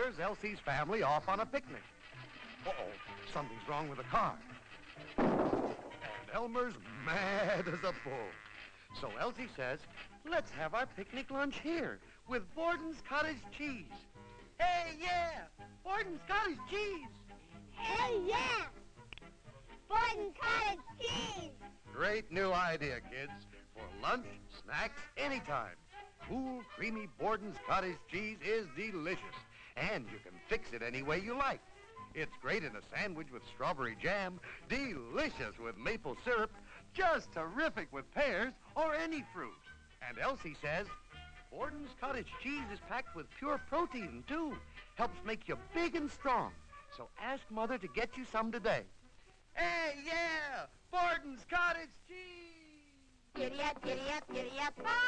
Here's Elsie's family off on a picnic. Uh-oh, something's wrong with the car. And Elmer's mad as a bull. So Elsie says, let's have our picnic lunch here with Borden's cottage cheese. Hey, yeah! Borden's cottage cheese! Hey, yeah! Borden Cottage cheese! Great new idea, kids. For lunch, snacks, anytime. Cool, creamy Borden's cottage cheese is delicious. And you can fix it any way you like. It's great in a sandwich with strawberry jam, delicious with maple syrup, just terrific with pears or any fruit. And Elsie says, Borden's cottage cheese is packed with pure protein, too. Helps make you big and strong. So ask Mother to get you some today. Hey, yeah! Borden's cottage cheese! Giddy up, giddy up, giddy up. Today.